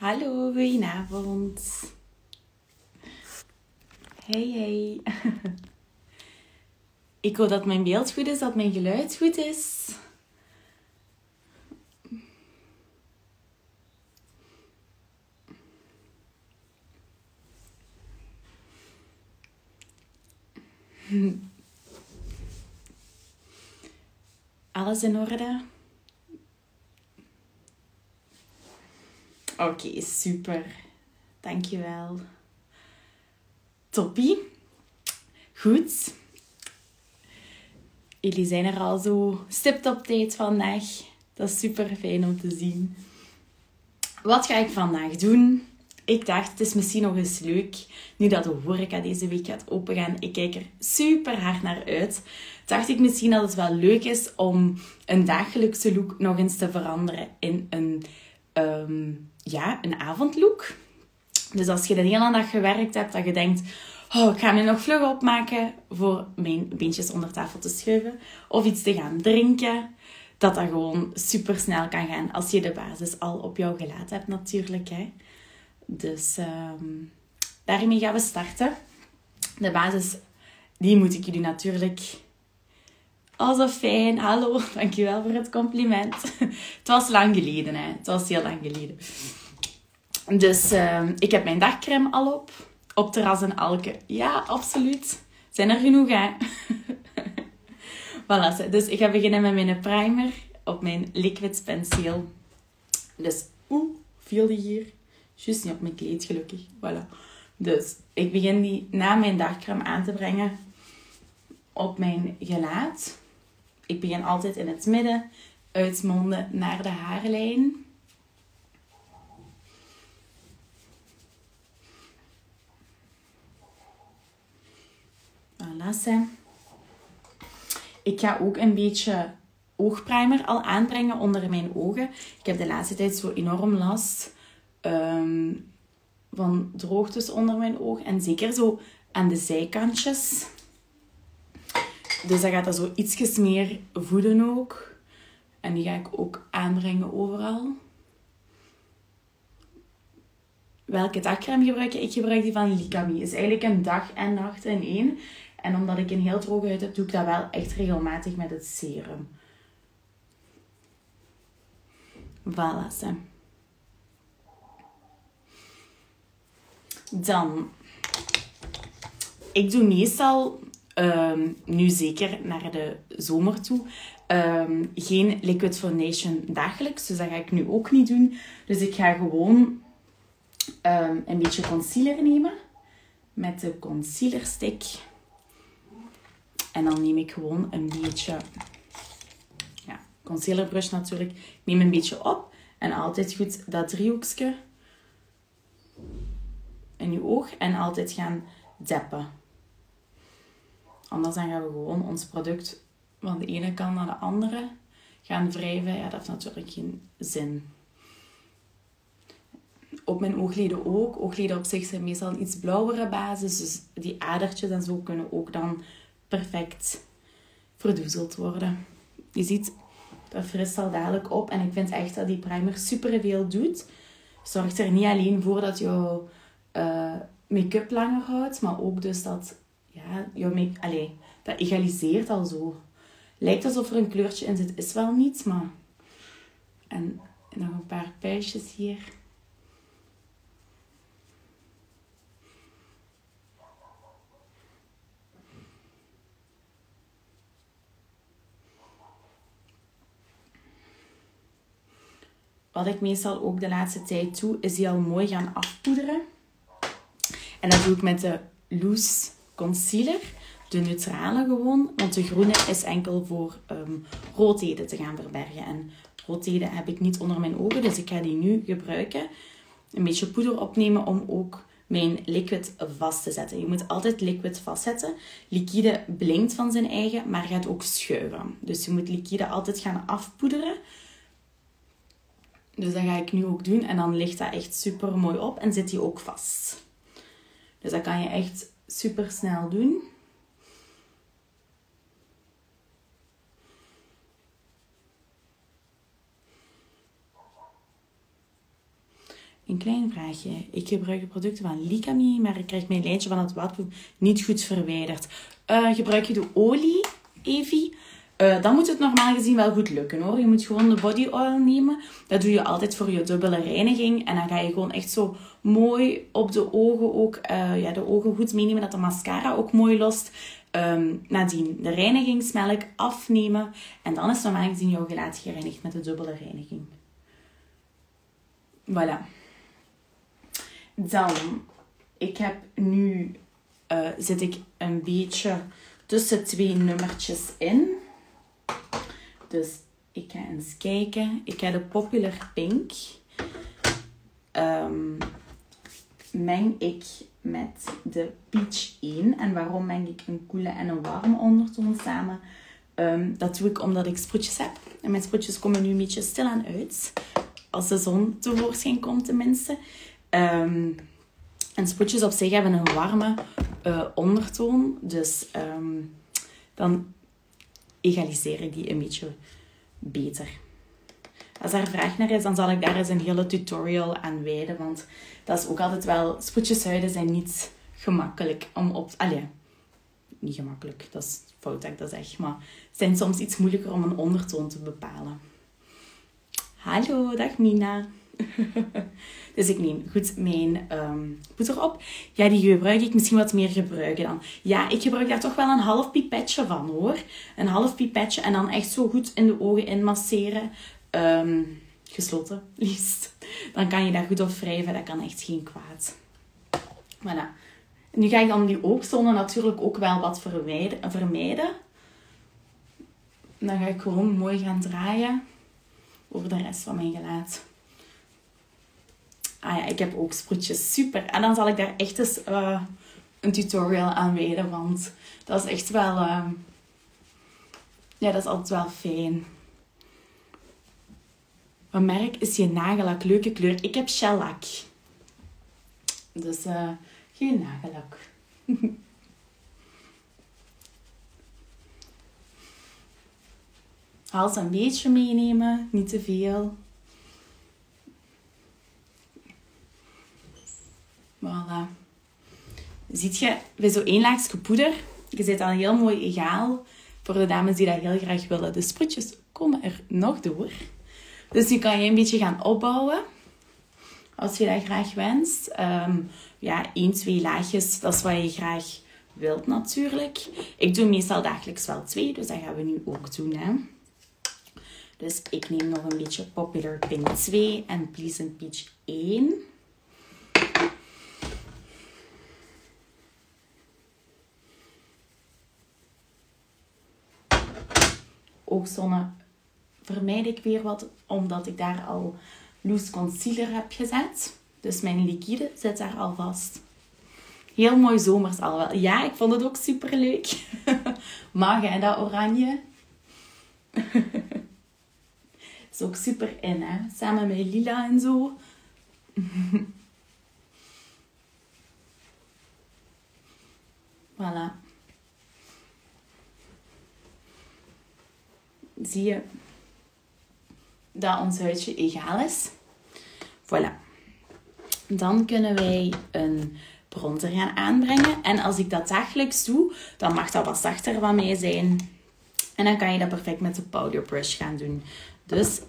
Hallo, goedenavond. Hey, hey. Ik hoop dat mijn beeld goed is, dat mijn geluid goed is. Alles in orde? Oké, super. Dankjewel. Toppie. Goed. Jullie zijn er al zo stipt op tijd vandaag. Dat is super fijn om te zien. Wat ga ik vandaag doen? Ik dacht, het is misschien nog eens leuk, nu dat de horeca deze week gaat opengaan. Ik kijk er super hard naar uit. Dacht ik misschien dat het wel leuk is om een dagelijkse look nog eens te veranderen in een, um, ja, een avondlook. Dus als je de hele dag gewerkt hebt, dat je denkt, oh, ik ga me nog vlug opmaken voor mijn beentjes onder tafel te schuiven. Of iets te gaan drinken. Dat dat gewoon super snel kan gaan als je de basis al op jouw gelaat hebt natuurlijk. Hè. Dus um, daarmee gaan we starten. De basis, die moet ik jullie natuurlijk... Oh, zo fijn. Hallo, dankjewel voor het compliment. Het was lang geleden, hè. Het was heel lang geleden. Dus uh, ik heb mijn dagcreme al op. Op terras en alke. Ja, absoluut. Zijn er genoeg, hè? voilà. Dus ik ga beginnen met mijn primer op mijn liquid penseel. Dus, oeh, viel die hier? Juist niet op mijn kleed, gelukkig. Voilà. Dus ik begin die na mijn dagcreme aan te brengen op mijn gelaat. Ik begin altijd in het midden, uitmonden naar de haarlijn. Voilà, Ik ga ook een beetje oogprimer al aanbrengen onder mijn ogen. Ik heb de laatste tijd zo enorm last um, van droogtes onder mijn oog. En zeker zo aan de zijkantjes. Dus dat gaat dat zo ietsjes meer voeden ook. En die ga ik ook aanbrengen overal. Welke dagcreme gebruik ik? Ik gebruik die van Likami. is eigenlijk een dag en nacht in één. En omdat ik een heel droge huid heb, doe ik dat wel echt regelmatig met het serum. Voilà. Dan, ik doe meestal, ehm, nu zeker naar de zomer toe, ehm, geen liquid foundation dagelijks. Dus dat ga ik nu ook niet doen. Dus ik ga gewoon um, een beetje concealer nemen. Met de concealer stick. En dan neem ik gewoon een beetje ja, concealer brush natuurlijk. Neem een beetje op. En altijd goed dat driehoekje in je oog en altijd gaan deppen. Anders dan gaan we gewoon ons product van de ene kant naar de andere gaan wrijven. Ja, dat heeft natuurlijk geen zin. Op mijn oogleden ook. Oogleden op zich zijn meestal iets blauwere basis. Dus die adertjes en zo kunnen ook dan perfect verdoezeld worden. Je ziet, dat frist al dadelijk op. En ik vind echt dat die primer super veel doet. Zorgt er niet alleen voor dat jouw uh, make-up langer houdt, maar ook dus dat, ja, jouw Allee, dat egaliseert al zo. Lijkt alsof er een kleurtje in zit, is wel niets, maar... En nog een paar puistjes hier. Wat ik meestal ook de laatste tijd doe, is die al mooi gaan afpoederen. En dat doe ik met de Loose Concealer. De neutrale gewoon. Want de groene is enkel voor um, roodheden te gaan verbergen. En roodheden heb ik niet onder mijn ogen. Dus ik ga die nu gebruiken. Een beetje poeder opnemen om ook mijn liquid vast te zetten. Je moet altijd liquid vastzetten. Liquide blinkt van zijn eigen, maar gaat ook schuiven. Dus je moet liquide altijd gaan afpoederen. Dus dat ga ik nu ook doen. En dan ligt dat echt super mooi op en zit die ook vast. Dus dat kan je echt super snel doen. Een klein vraagje. Ik gebruik producten van Likami, maar ik krijg mijn lijntje van het watpoe niet goed verwijderd. Uh, gebruik je de olie, Evie? Uh, dan moet het normaal gezien wel goed lukken hoor. Je moet gewoon de body oil nemen. Dat doe je altijd voor je dubbele reiniging. En dan ga je gewoon echt zo mooi op de ogen ook, uh, ja, de ogen goed meenemen. Dat de mascara ook mooi lost. Um, nadien de reinigingsmelk afnemen. En dan is normaal gezien jouw gelaat gereinigd met de dubbele reiniging. Voilà. Dan, ik heb nu, uh, zit ik een beetje tussen twee nummertjes in. Dus ik ga eens kijken. Ik ga de Popular Pink um, meng ik met de Peach 1. En waarom meng ik een koele en een warme ondertoon samen? Um, dat doe ik omdat ik sproetjes heb. En mijn sproetjes komen nu een beetje stilaan uit. Als de zon tevoorschijn komt tenminste. Um, en sproetjes op zich hebben een warme uh, ondertoon. Dus um, dan egaliseer ik die een beetje beter. Als daar vraag naar is, dan zal ik daar eens een hele tutorial aan wijden. Want dat is ook altijd wel... Sproetjeshuiden zijn niet gemakkelijk om op... Allee, niet gemakkelijk. Dat is fout dat ik dat zeg. Maar zijn soms iets moeilijker om een ondertoon te bepalen. Hallo, dag Mina. dus ik neem goed mijn um, poeder op. Ja, die gebruik ik misschien wat meer gebruiken dan. Ja, ik gebruik daar toch wel een half pipetje van hoor. Een half pipetje en dan echt zo goed in de ogen inmasseren. Um, gesloten, liefst. Dan kan je daar goed op wrijven. Dat kan echt geen kwaad. Voilà. Nu ga ik dan die oogzone natuurlijk ook wel wat vermijden. Dan ga ik gewoon mooi gaan draaien over de rest van mijn gelaat. Ah ja, ik heb ook sproetjes. Super. En dan zal ik daar echt eens uh, een tutorial aan wijden. Want dat is echt wel... Uh, ja, dat is altijd wel fijn. Wat merk is je nagellak. Leuke kleur. Ik heb shellac. Dus uh, geen nagellak. Hals een beetje meenemen. Niet te veel. Voilà. Ziet je, bij zo één laagje poeder, je zit al heel mooi egaal voor de dames die dat heel graag willen. De sproetjes komen er nog door. Dus nu kan je een beetje gaan opbouwen. Als je dat graag wenst. Um, ja, één, twee laagjes, dat is wat je graag wilt natuurlijk. Ik doe meestal dagelijks wel twee, dus dat gaan we nu ook doen. Hè. Dus ik neem nog een beetje Popular Pink 2 en Pleasant Peach 1. oogzone vermijd ik weer wat, omdat ik daar al loose concealer heb gezet. Dus mijn liquide zit daar al vast. Heel mooi zomers al wel. Ja, ik vond het ook super leuk. Mag hè, dat oranje? is ook super in, hè? Samen met lila en zo. voilà. zie je dat ons huidje egaal is. Voilà. Dan kunnen wij een bronzer gaan aanbrengen. En als ik dat dagelijks doe, dan mag dat wat zachter van mij zijn. En dan kan je dat perfect met de powder brush gaan doen. Dus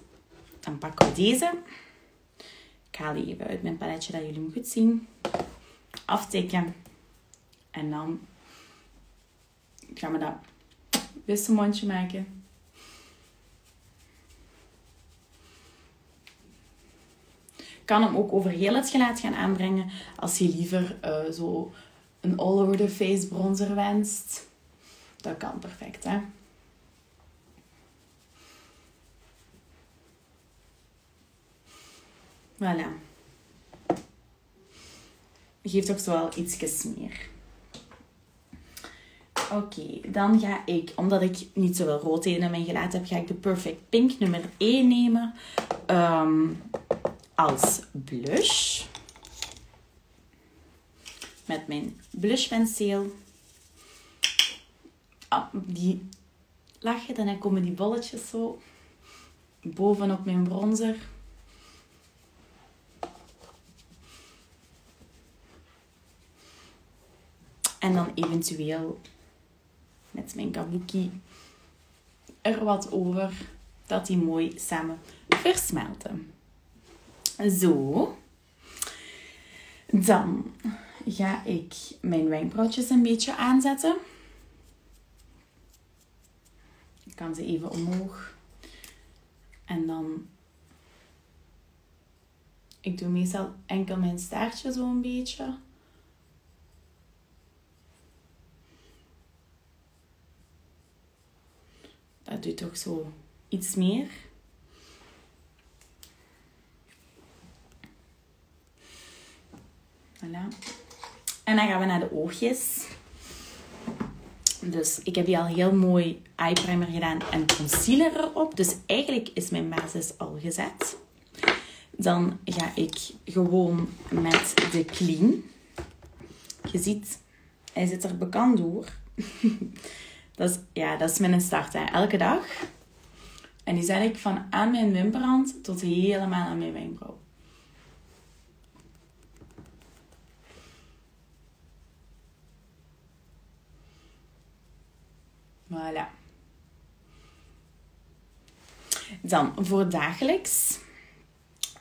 dan pakken we deze. Ik haal die even uit mijn paletje dat jullie hem goed zien. Aftikken. En dan gaan we dat wisselmondje maken. Kan hem ook over heel het gelaat gaan aanbrengen als je liever uh, zo een all-over-the-face bronzer wenst. Dat kan perfect, hè. Voilà. Geeft ook zo wel iets meer. Oké, dan ga ik, omdat ik niet zoveel roodheden in mijn gelaat heb, ga ik de Perfect Pink nummer 1 nemen. Um, als blush. Met mijn blushpenseel. penseel ah, die lach je, dan komen die bolletjes zo bovenop mijn bronzer. En dan eventueel met mijn kabuki er wat over dat die mooi samen versmelten. Zo. Dan ga ik mijn wenkbrauwtjes een beetje aanzetten. Ik kan ze even omhoog. En dan... Ik doe meestal enkel mijn staartje zo een beetje. Dat doet toch zo iets meer. En dan gaan we naar de oogjes. Dus ik heb hier al heel mooi eye primer gedaan en concealer erop. Dus eigenlijk is mijn basis al gezet. Dan ga ik gewoon met de clean. Je ziet, hij zit er bekend door. dat, is, ja, dat is mijn start, elke dag. En die zet ik van aan mijn wimperrand tot helemaal aan mijn wenkbrauw. Voilà. Dan voor dagelijks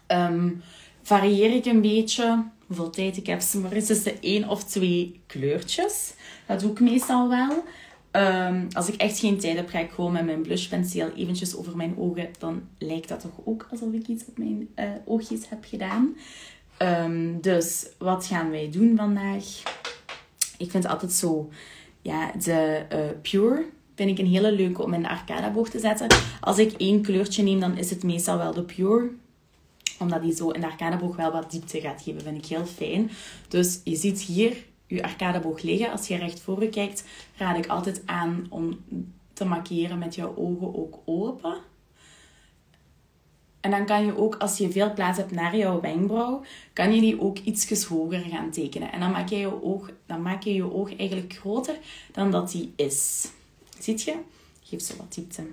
um, varieer ik een beetje hoeveel tijd ik heb. Maar is tussen één of twee kleurtjes. Dat doe ik meestal wel. Um, als ik echt geen tijd heb, ga ik gewoon met mijn blushpenseel eventjes over mijn ogen. Dan lijkt dat toch ook alsof ik iets op mijn uh, oogjes heb gedaan. Um, dus wat gaan wij doen vandaag? Ik vind altijd zo... Ja, de uh, Pure vind ik een hele leuke om in de arcadaboog te zetten. Als ik één kleurtje neem, dan is het meestal wel de Pure. Omdat die zo in de arcadeboog wel wat diepte gaat geven. Vind ik heel fijn. Dus je ziet hier je arcadeboog liggen. Als je recht voor je kijkt, raad ik altijd aan om te markeren met jouw ogen ook open. En dan kan je ook, als je veel plaats hebt naar jouw wenkbrauw, kan je die ook iets hoger gaan tekenen. En dan maak je je oog, dan maak je je oog eigenlijk groter dan dat die is. Ziet je? Geef zo wat diepte.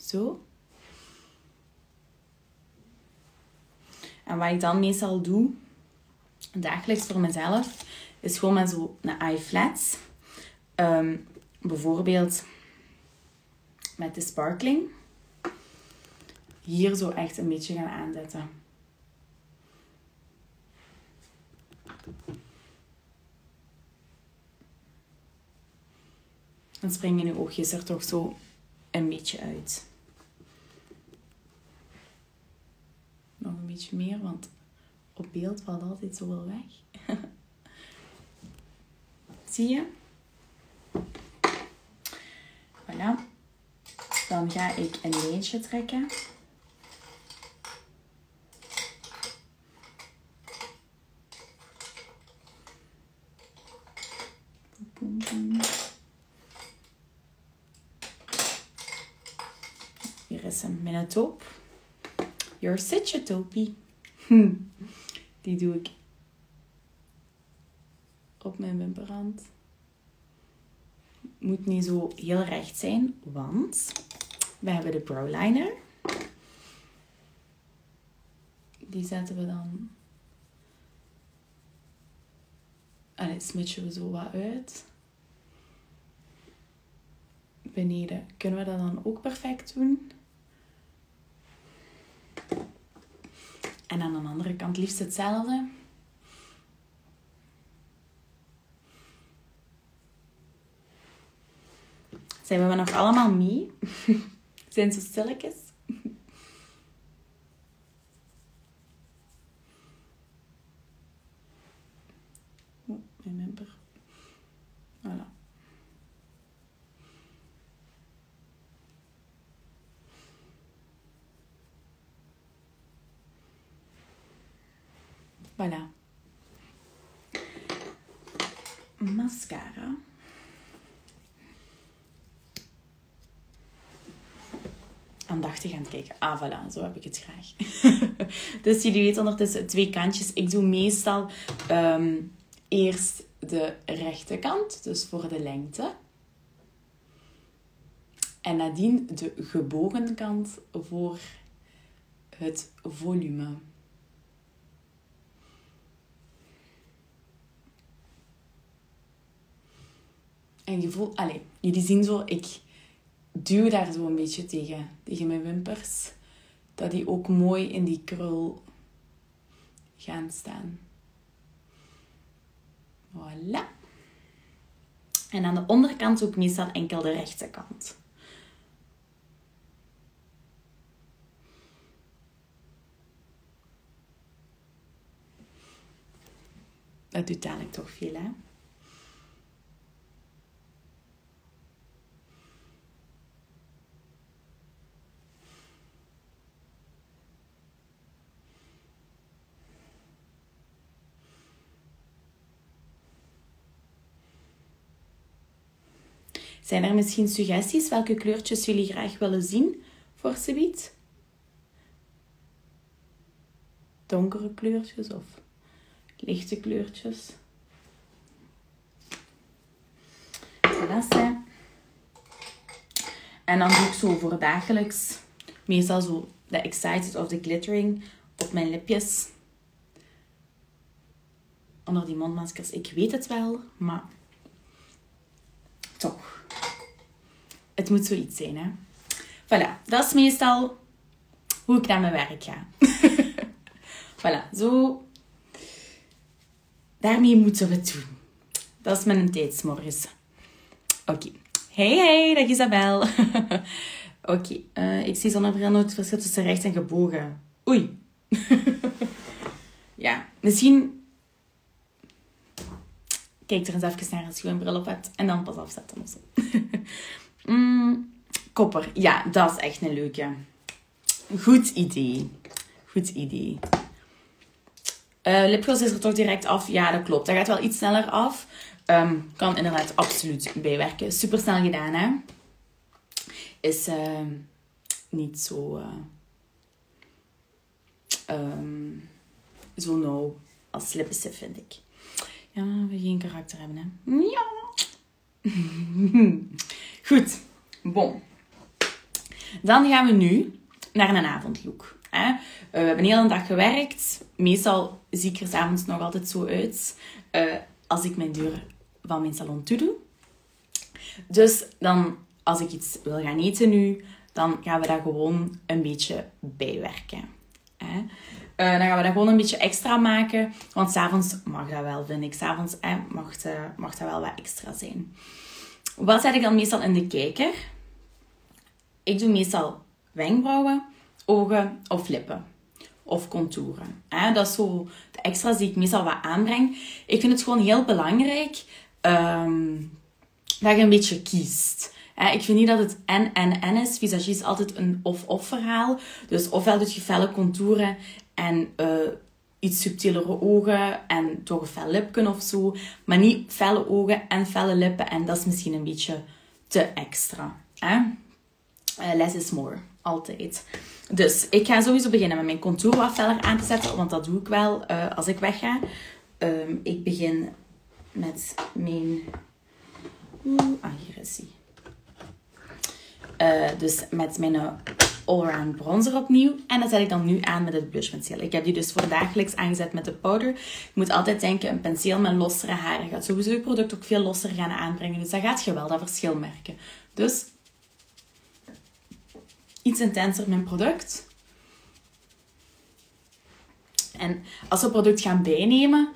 Zo. En wat ik dan meestal doe, dagelijks voor mezelf, is gewoon met zo'n eye flats Um, bijvoorbeeld met de sparkling. Hier zo echt een beetje gaan aanzetten. Dan springen je oogjes er toch zo een beetje uit. Nog een beetje meer, want op beeld valt altijd zoveel weg. Zie je? Voilà. Dan ga ik een leentje trekken. Hier is een minnetop. Your Sitchetopie. Die doe ik op mijn wimperrand moet niet zo heel recht zijn, want we hebben de browliner. Die zetten we dan... En het smutsen we zo wat uit. Beneden kunnen we dat dan ook perfect doen. En aan de andere kant liefst hetzelfde. Zijn we nog allemaal mee? Zijn ze stilletjes? Oh, mijn member. Voilà. Voilà. Mascara. Aandachtig aan het kijken. Ah, voilà, zo heb ik het graag. dus jullie weten ondertussen twee kantjes. Ik doe meestal um, eerst de rechterkant, dus voor de lengte. En nadien de gebogen kant voor het volume. En je voelt, allez, jullie zien zo, ik duw daar zo een beetje tegen, tegen mijn wimpers. Dat die ook mooi in die krul gaan staan. Voilà. En aan de onderkant ook meestal enkel de rechte kant. Dat doet dadelijk toch veel, hè? Zijn er misschien suggesties welke kleurtjes jullie graag willen zien voor Subiet? Donkere kleurtjes of lichte kleurtjes? Dat En dan doe ik zo voor dagelijks meestal zo de Excited of the Glittering op mijn lipjes. Onder die mondmaskers. Ik weet het wel, maar toch het moet zoiets zijn, hè. Voilà, dat is meestal hoe ik naar mijn werk ga. voilà, zo. Daarmee moeten we het doen. Dat is mijn tijdsmorgens. Oké. Hey, hey, dag Isabel. Oké, uh, ik zie zonder bril nooit het verschil tussen rechts en gebogen. Oei. ja, misschien... Kijk er eens even naar als je een bril op hebt. En dan pas afzetten. Mm, kopper. Ja, dat is echt een leuke. Goed idee. Goed idee. Uh, is er toch direct af? Ja, dat klopt. Dat gaat wel iets sneller af. Um, kan inderdaad absoluut bijwerken. Super snel gedaan, hè? Is uh, niet zo... Uh, zo nauw als lippenstift, vind ik. Ja, we geen karakter hebben, hè? Ja. Goed, bon. Dan gaan we nu naar een avondlook. Hè? Uh, we hebben heel een dag gewerkt. Meestal zie ik er s'avonds nog altijd zo uit uh, als ik mijn deur van mijn salon toe doe. Dus dan, als ik iets wil gaan eten nu, dan gaan we daar gewoon een beetje bijwerken. Hè? Uh, dan gaan we dat gewoon een beetje extra maken. Want s'avonds mag dat wel, vind ik. S'avonds eh, mag, mag dat wel wat extra zijn. Wat zet ik dan meestal in de kijker? Ik doe meestal wenkbrauwen, ogen of lippen. Of contouren. Dat is zo de extra's die ik meestal wat aanbreng. Ik vind het gewoon heel belangrijk ehm, dat je een beetje kiest. Ik vind niet dat het en en en is. Visagie is altijd een of-of verhaal. Dus ofwel doe je felle contouren en uh, iets subtielere ogen en toch een fel lipje of zo. Maar niet felle ogen en felle lippen. En dat is misschien een beetje te extra. Hè? Uh, less is more. Altijd. Dus ik ga sowieso beginnen met mijn contour wat feller aan te zetten. Want dat doe ik wel uh, als ik wegga. Um, ik begin met mijn... Oeh, ah, hier is hij. Uh, dus met mijn allround bronzer opnieuw. En dat zet ik dan nu aan met het blushpenseel. Ik heb die dus voor dagelijks aangezet met de powder. Je moet altijd denken, een penseel met lossere haren gaat sowieso je product ook veel losser gaan aanbrengen. Dus dat gaat je wel dat verschil merken. Dus iets intenser mijn product. En als we het product gaan bijnemen,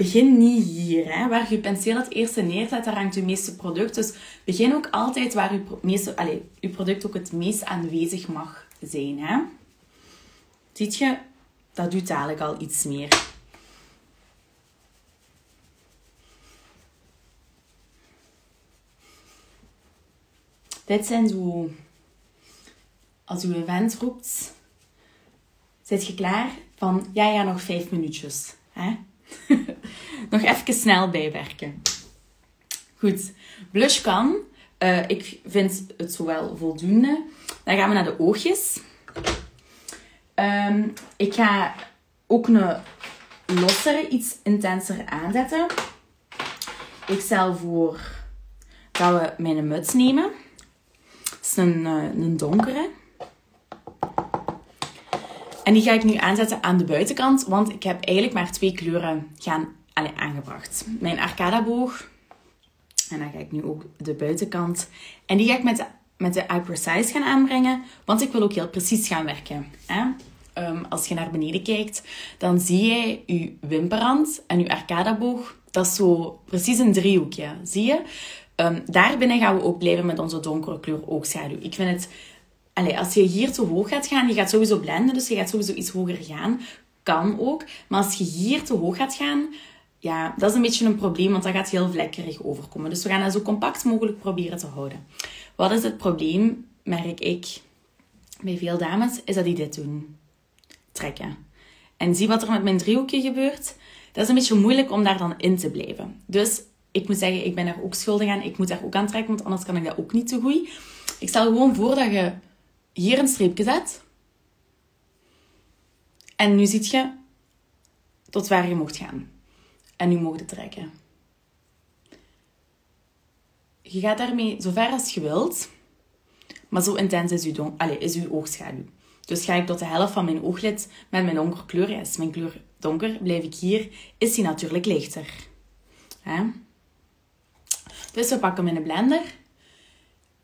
begin niet hier. Waar je penseel het eerste neerzet, daar hangt je meeste product. Dus begin ook altijd waar je, meeste, allez, je product ook het meest aanwezig mag zijn. Hè. Ziet je, dat doet eigenlijk al iets meer. Dit zijn zo... Als u een vent roept, zit je klaar van... Ja, ja, nog vijf minuutjes. Hè? nog even snel bijwerken. Goed, blush kan. Uh, ik vind het zowel voldoende. Dan gaan we naar de oogjes. Um, ik ga ook een losser, iets intenser aanzetten. Ik stel voor dat we mijn muts nemen. Het is een, eh, een donkere. En die ga ik nu aanzetten aan de buitenkant, want ik heb eigenlijk maar twee kleuren gaan, allez, aangebracht. Mijn arcadaboog. En dan ga ik nu ook de buitenkant. En die ga ik met de, met de Eye Precise gaan aanbrengen, want ik wil ook heel precies gaan werken. Hè? Ehm, als je naar beneden kijkt, dan zie je je wimperrand en je arcadaboog. Dat is zo precies een driehoekje, zie je? Um, daarbinnen gaan we ook blijven met onze donkere kleur oogschaduw. Ik vind het Allee, als je hier te hoog gaat gaan, je gaat sowieso blenden, dus je gaat sowieso iets hoger gaan. Kan ook. Maar als je hier te hoog gaat gaan, ja, dat is een beetje een probleem, want dat gaat heel vlekkerig overkomen. Dus we gaan dat zo compact mogelijk proberen te houden. Wat is het probleem, merk ik, bij veel dames, is dat die dit doen. Trekken. En zie wat er met mijn driehoekje gebeurt. Dat is een beetje moeilijk om daar dan in te blijven. Dus ik moet zeggen, ik ben er ook schuldig aan. Ik moet daar ook aan trekken, want anders kan ik dat ook niet zo goed. Ik stel gewoon voor dat je hier een streepje zet. En nu ziet je tot waar je mocht gaan. En nu je trekken. Je gaat daarmee zo ver als je wilt. Maar zo intens is uw, allez, is uw oogschaduw. Dus ga ik tot de helft van mijn ooglid met mijn donkere kleur. Ja, is mijn kleur donker, blijf ik hier. Is die natuurlijk lichter. Hè? Dus we pakken mijn blender.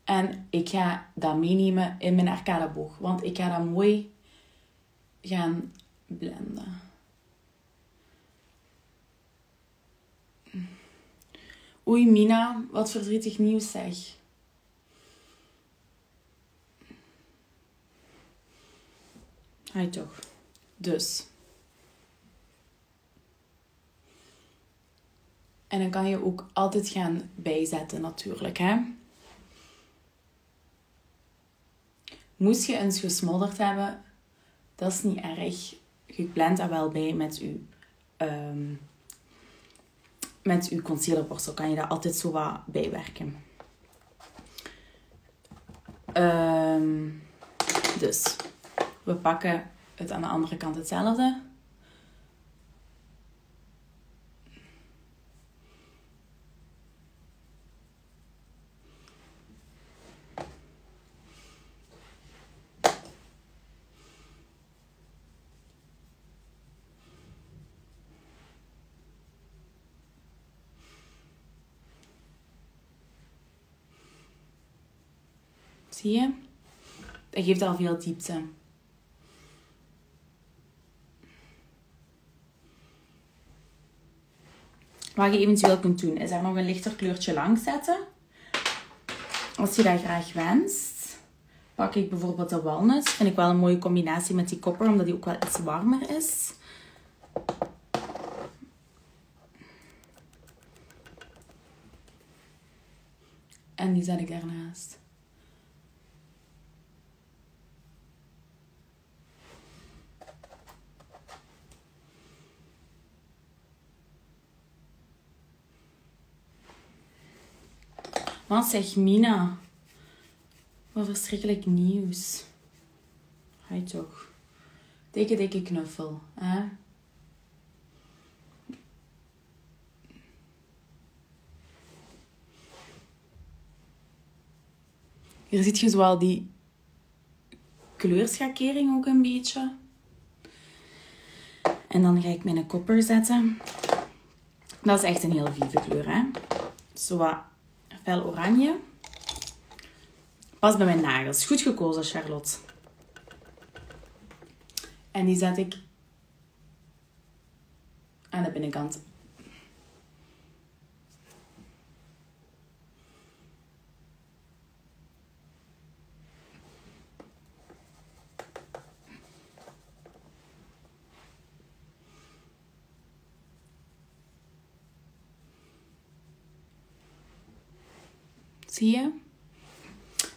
En ik ga dat meenemen in mijn arcadeboog. Want ik ga dat mooi gaan blenden. Oei Mina, wat verdrietig nieuws zeg. Hij toch. Dus. En dan kan je ook altijd gaan bijzetten natuurlijk, hè. Moest je eens gesmodderd hebben, dat is niet erg. Je blendt dat wel bij met je, um, met uw concealerborstel. Kan je dat altijd zo wat bijwerken. Um, dus, we pakken het aan de andere kant hetzelfde. Zie je? Dat geeft al veel diepte. Wat je eventueel kunt doen, is er nog een lichter kleurtje langs zetten. Als je dat graag wenst, pak ik bijvoorbeeld de walnuts. Vind ik wel een mooie combinatie met die kopper, omdat die ook wel iets warmer is. En die zet ik daarnaast. Wat zegt Mina? Wat verschrikkelijk nieuws. Hij toch. Dikke, dikke knuffel. Hè? Hier ziet je zowel die kleurschakering ook een beetje. En dan ga ik mijn kopper zetten. Dat is echt een heel vieve kleur, hè. Zo fel oranje. Pas bij mijn nagels. Goed gekozen, Charlotte. En die zet ik aan de binnenkant.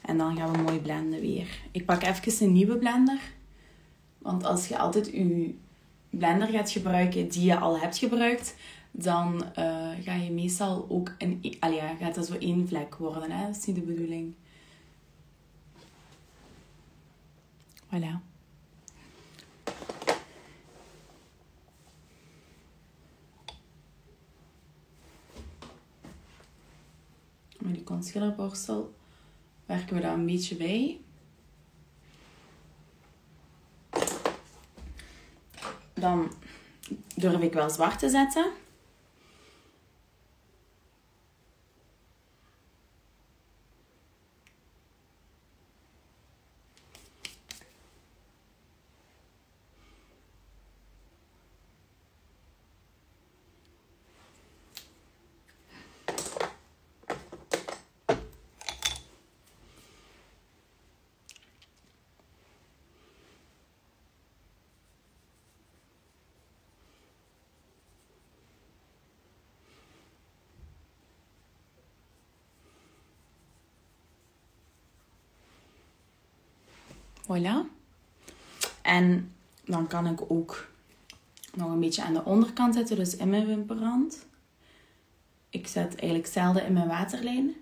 En dan gaan we mooi blenden weer. Ik pak even een nieuwe blender. Want als je altijd je blender gaat gebruiken die je al hebt gebruikt, dan uh, ga je meestal ook een, ja, gaat dat zo één vlek worden. Hè? Dat is niet de bedoeling. Voilà. Met die concealerborstel werken we daar een beetje bij. Dan durf ik wel zwart te zetten. Voilà. En dan kan ik ook nog een beetje aan de onderkant zetten, dus in mijn wimperrand. Ik zet eigenlijk zelden in mijn waterlijn.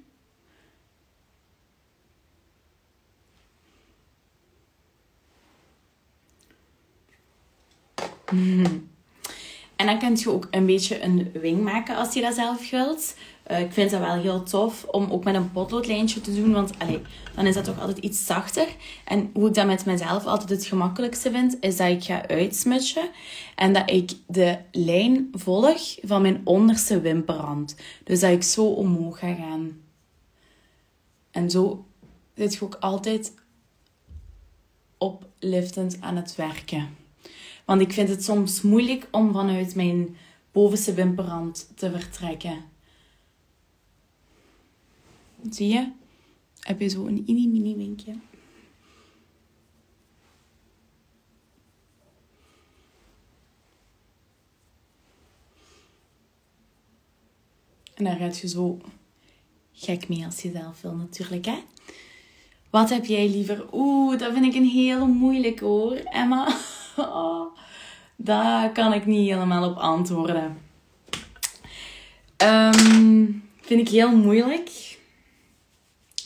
En dan kun je ook een beetje een wing maken als je dat zelf wilt. Uh, ik vind dat wel heel tof om ook met een potloodlijntje te doen, want allee, dan is dat toch altijd iets zachter. En hoe ik dat met mezelf altijd het gemakkelijkste vind, is dat ik ga uitsmutsen en dat ik de lijn volg van mijn onderste wimperrand. Dus dat ik zo omhoog ga gaan. En zo zit je ook altijd opliftend aan het werken. Want ik vind het soms moeilijk om vanuit mijn bovenste wimperrand te vertrekken. Zie je? Heb je zo een mini mini winkje. En daar gaat je zo gek mee als je zelf wil natuurlijk, hè? Wat heb jij liever? Oeh, dat vind ik een heel moeilijk hoor, Emma. Oh, daar kan ik niet helemaal op antwoorden. Um, vind ik heel moeilijk.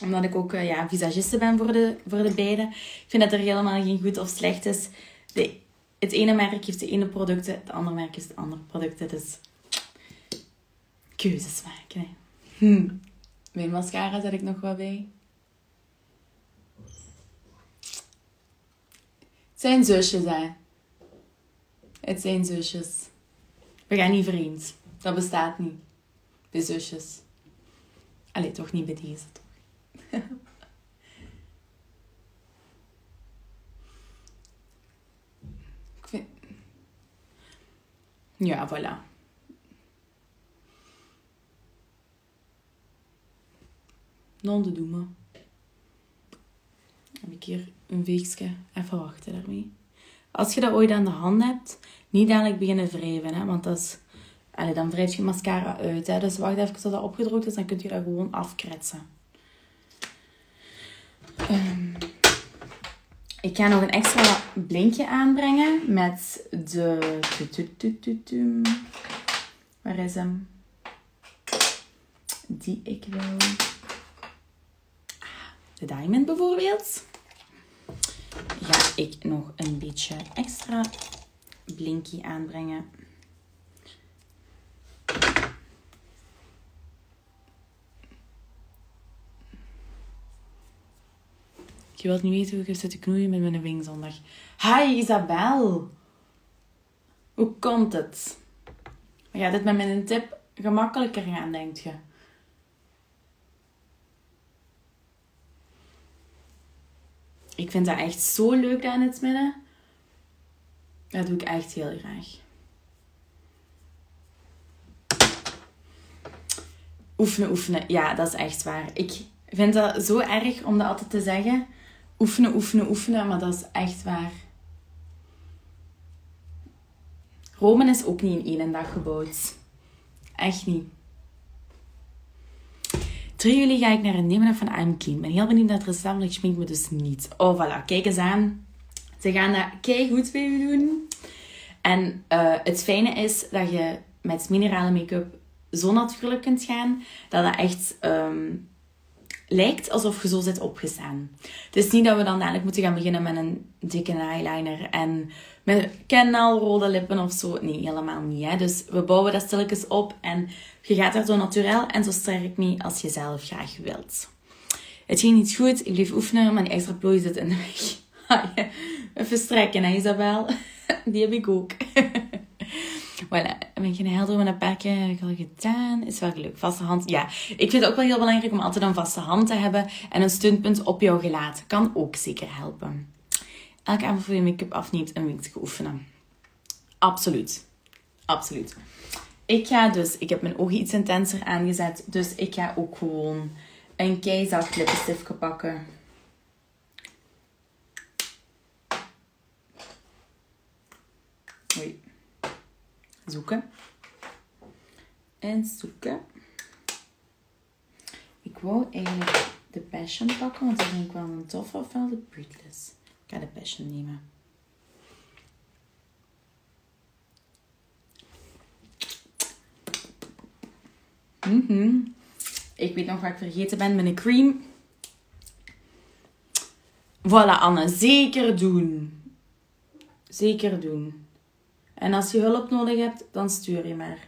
Omdat ik ook uh, ja, visagiste ben voor de, voor de beide. Ik vind dat er helemaal geen goed of slecht is. De, het ene merk heeft de ene producten, het andere merk heeft de andere producten. Dus keuzes maken. Hm. Mijn mascara zet ik nog wat bij. Het zijn zusjes, hè. Het zijn zusjes. We gaan niet vriend. Dat bestaat niet. De zusjes. Allee, toch niet bij deze, toch? Ik vind... Ja, voilà. Non de doemen. Heb ik hier een weekje even wachten daarmee. Als je dat ooit aan de hand hebt, niet dadelijk beginnen wrijven, hè, want dat is, allez, dan wrijf je mascara uit. Dus wacht even tot dat opgedroogd is, dan kun je dat gewoon afkretsen. Um, ik ga nog een extra blinkje aanbrengen met de... Waar is hem? Die ik wil. Ah, de diamond bijvoorbeeld ga ik nog een beetje extra blinky aanbrengen. Je wilt niet weten hoe ik heb te knoeien met mijn wingzondag. Hi Isabel! Hoe komt het? Gaat het met mijn tip gemakkelijker gaan, denk je? Ik vind dat echt zo leuk aan het midden. Dat doe ik echt heel graag. Oefenen, oefenen. Ja, dat is echt waar. Ik vind dat zo erg om dat altijd te zeggen. Oefenen, oefenen, oefenen. Maar dat is echt waar. Rome is ook niet in één dag gebouwd. Echt niet. 3 juli ga ik naar een nemen van I'm Clean. Ben heel benieuwd naar het recept, want ik me dus niet. Oh, voilà. Kijk eens aan. Ze gaan dat kei goed doen. En uh, het fijne is dat je met minerale make-up zo natuurlijk kunt gaan. Dat dat echt um, lijkt alsof je zo zit opgestaan. Het is niet dat we dan dadelijk moeten gaan beginnen met een dikke eyeliner en met knalrode lippen of zo. Nee, helemaal niet. Hè? Dus we bouwen dat stilletjes op en je gaat er zo natuurlijk en zo sterk mee als je zelf graag wilt. Het ging niet goed, ik bleef oefenen, maar die extra plooi zit in de weg. Even strekken, hè Isabel? Die heb ik ook. voilà, ben geen helder met een pakje heb ik al gedaan. Is wel leuk. Vaste hand. Ja, ik vind het ook wel heel belangrijk om altijd een vaste hand te hebben. En een steunpunt op jouw gelaat. Kan ook zeker helpen. Elke avond voor je make-up afneemt een week te oefenen. Absoluut. Absoluut. Ik ga dus, ik heb mijn ogen iets intenser aangezet. Dus ik ga ook gewoon een keizacht lippenstiftje pakken. Oei. Zoeken. En zoeken. Ik wou eigenlijk de Passion pakken, want dat vind ik wel een tof. Of wel de Breathless. Ik ga de Passion nemen. Mhm. Ik weet nog wat ik vergeten ben met een cream. Voilà, Anne. Zeker doen. Zeker doen. En als je hulp nodig hebt, dan stuur je maar.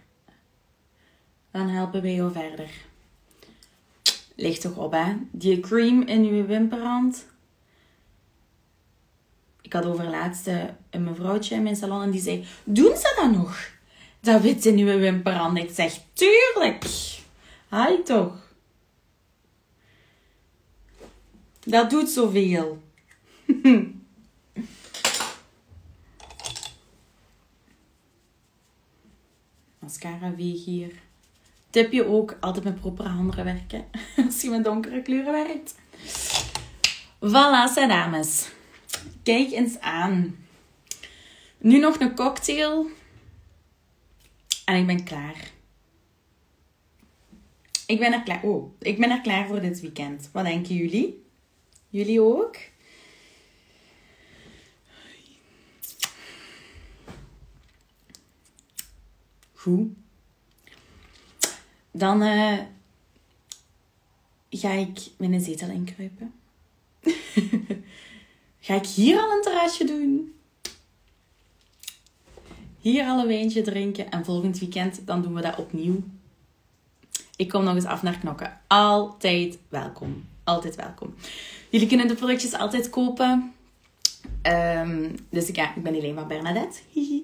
Dan helpen wij jou verder. Ligt toch op, hè? Die cream in je wimperrand. Ik had overlaatst een mevrouwtje in mijn salon en die zei... Doen ze dat nog? Dat wit in uw wimperrand. Ik zeg, tuurlijk. Hai toch. Dat doet zoveel. Mascara weeg hier. Tip je ook altijd met propere handen werken. Als je met donkere kleuren werkt. Voilà, dames. Kijk eens aan. Nu nog een cocktail. En ik ben klaar. Ik ben er klaar. Oh, ik ben er klaar voor dit weekend. Wat denken jullie? Jullie ook? Dan uh, ga ik een zetel inkruipen. ga ik hier al een terrasje doen. Hier al een wijntje drinken. En volgend weekend dan doen we dat opnieuw. Ik kom nog eens af naar knokken. Altijd welkom. Altijd welkom. Jullie kunnen de productjes altijd kopen. Um, dus ja, ik ben alleen maar Bernadette.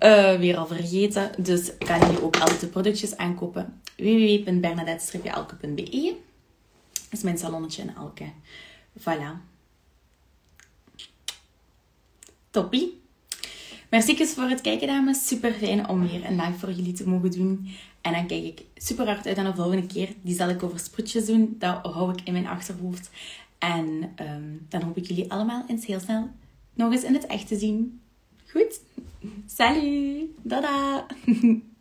uh, weer al vergeten. Dus kan jullie ook altijd de productjes aankopen. www.bernadette-elke.be is mijn salonnetje in Elke. Voilà. Toppie. Merci voor het kijken, dames. Super fijn om weer een live voor jullie te mogen doen. En dan kijk ik super hard uit aan de volgende keer. Die zal ik over sproetjes doen. Dat hou ik in mijn achterhoofd. En um, dan hoop ik jullie allemaal eens heel snel nog eens in het echt te zien. Goed? Salut! Dada!